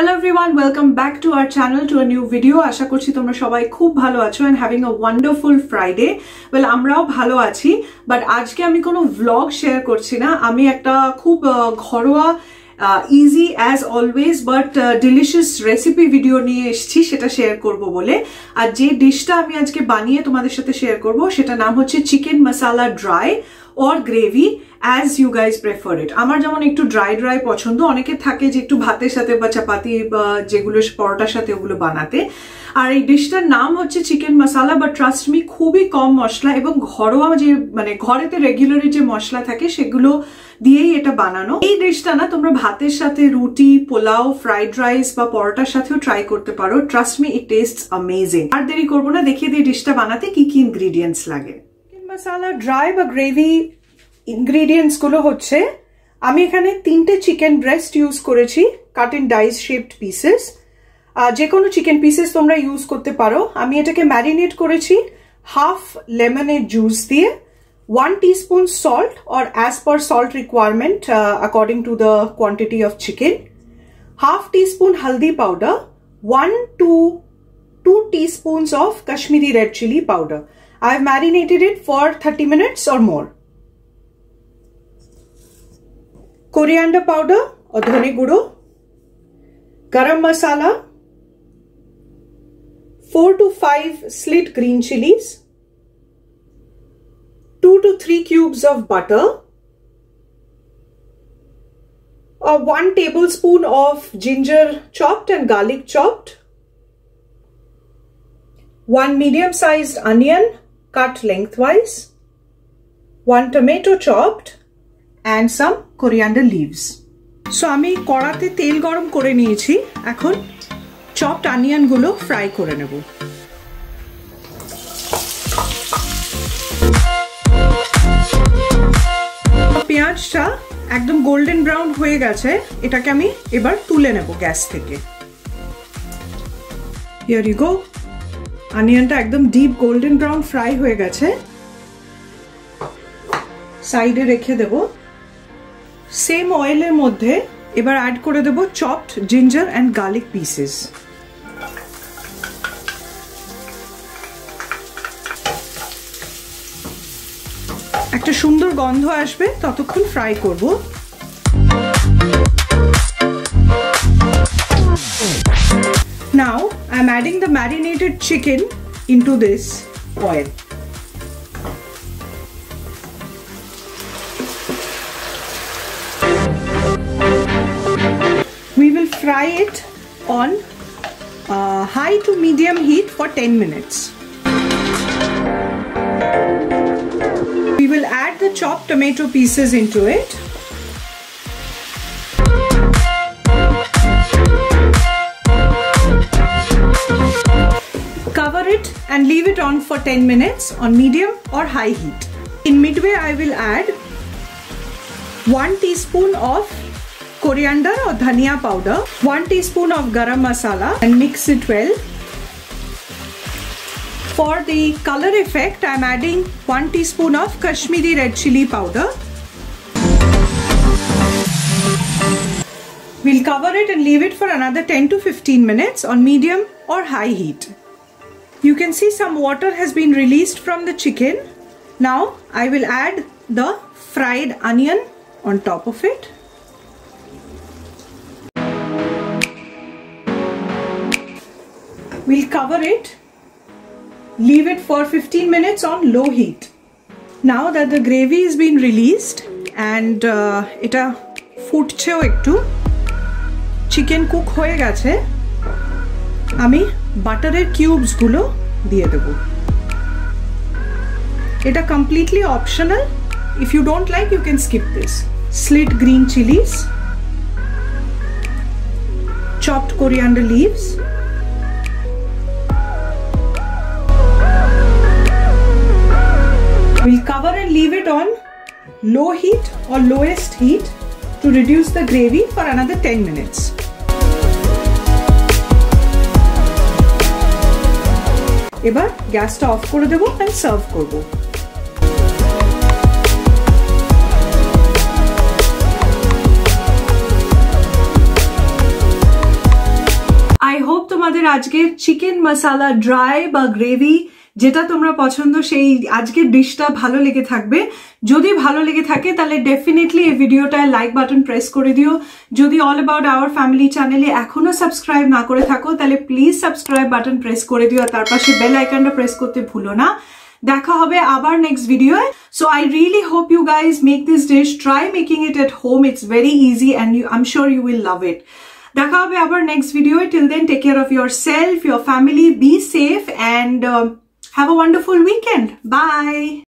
Hello everyone welcome back to our channel to a new video আশা করছি তোমরা সবাই খুব ভালো আছো and having a wonderful Friday well আমরাও ভালো আছি বাট আজকে আমি কোনো ভ্লগ শেয়ার করছি না। আমি একটা খুব ঘরোয়া easy as always but delicious recipe video নিয়ে এসেছি, সেটা শেয়ার করব বলে। আর যে ডিশটা আমি আজকে বানিয়ে তোমাদের সাথে শেয়ার করব সেটা নাম হচ্ছে chicken masala dry or gravy as you guys prefer it আমার যেমন একটু ড্রাই ড্রাই পছন্দ, অনেকে থাকে যে একটু ভাতের সাথে বা চাপাতি বা যেগুলো পরোটার সাথে ওগুলো বানাতে। আর এই ডিশটার নাম হচ্ছে চিকেন মশালা বা ট্রাস্ট মি খুবই কম মশলা এবং ঘরোয়া যে মানে ঘরেতে রেগুলারি যে মশলা থাকে, সেগুলো দিয়েই এটা বানানো। এই ডিশটা না, তোমরা ভাতের সাথে রুটি, পোলাও ফ্রাইড রাইস বা পরোটার সাথেও ট্রাই করতে পারো। Trust me it taste amazing আর দেরি করব না, দেখিয়ে দিই ডিশটা বানাতে কি কি ইনগ্রিডিয়েন্টস লাগে। মশালা ড্রাই বা গ্রেভি ইনগ্রিডিয়েন্টস গুলো হচ্ছে আমি এখানে তিনটে চিকেন ব্রেস্ট ইউজ করেছি কাট ইন ডাইস শেপড পিসেস যে কোনো চিকেন পিসেস তোমরা ইউজ করতে পারো আমি এটাকে ম্যারিনেট করেছি হাফ লেমনের জুস দিয়ে one teaspoon salt or as per salt requirement according to the quantity of chicken half teaspoon haldi powder one two two teaspoons of Kashmiri red chili powder. I have marinated it for 30 minutes or more. Coriander powder or dhane gudo, garam masala, 4 to 5 slit green chilies, 2 to 3 cubes of butter, uh, 1 tablespoon of ginger chopped and garlic chopped, 1 medium sized onion cut lengthwise, 1 tomato chopped, and some coriander leaves so আমি কড়াতে তেল গরম করে নিয়েছি। এখন chopped আনিয়নগুলো fry করে নেব। পেঁয়াজটা একদম গোল্ডেন ব্রাউন হয়ে গেছে। এটাকে আমি এবার তুলে নেব গ্যাস থেকে। ইয়ার ইউ গো আনিয়নটা একদম ডিপ গোল্ডেন ব্রাউন ফ্রাই হয়ে গেছে। সাইডে রেখে দেবো। সেম অয়েলের মধ্যে এবার অ্যাড করে দেবো chopped ginger and garlic pieces একটা সুন্দর গন্ধ আসবে, ততক্ষণ ফ্রাই করব now I am adding the marinated chicken into this oil. Fry it on uh, high to medium heat for 10 minutes. We will add the chopped tomato pieces into it. Cover it and leave it on for 10 minutes on medium or high heat. In midway I will add 1 teaspoon of coriander or dhania powder, 1 teaspoon of garam masala and mix it well. For the color effect, I am adding 1 teaspoon of Kashmiri red chili powder. We'll cover it and leave it for another 10 to 15 minutes on medium or high heat. You can see some water has been released from the chicken. Now I will add the fried onion on top of it. We'll cover it, leave it for 15 minutes on low heat. Now that the gravy has been released and uh, এটা ফুটছেও একটু chicken cook হয়ে গেছে আমি বাটারের কিউবসগুলো দিয়ে দেব এটা completely optional if you don't like you can skip this slit green Chillies chopped coriander leaves leave it on low heat or lowest heat to reduce the gravy for another 10 minutes. এবার গ্যাসটা off করে দেবো and serve করবো তোমাদের আজকের chicken masala dry বা gravy যেটা তোমরা পছন্দ, সেই আজকের ডিশটা ভালো লেগে থাকবে। যদি ভালো লেগে থাকে, তাহলে ডেফিনেটলি এই ভিডিওটায় লাইক বাটন প্রেস করে দিও। যদি অল অ্যাবাউট আওয়ার ফ্যামিলি চ্যানেলে এখনও সাবস্ক্রাইব না করে থাকো, তাহলে প্লিজ সাবস্ক্রাইব বাটন প্রেস করে দিও আর তার পাশে বেল আইকনটা প্রেস করতে ভুলো না। দেখা হবে আবার next ভিডিওয়ে so I really hope you guys make this dish try making it at home it's very easy and you I am sure you will love it দেখা হবে আবার next video till then take care of yourself your family be safe and Have a wonderful weekend. Bye.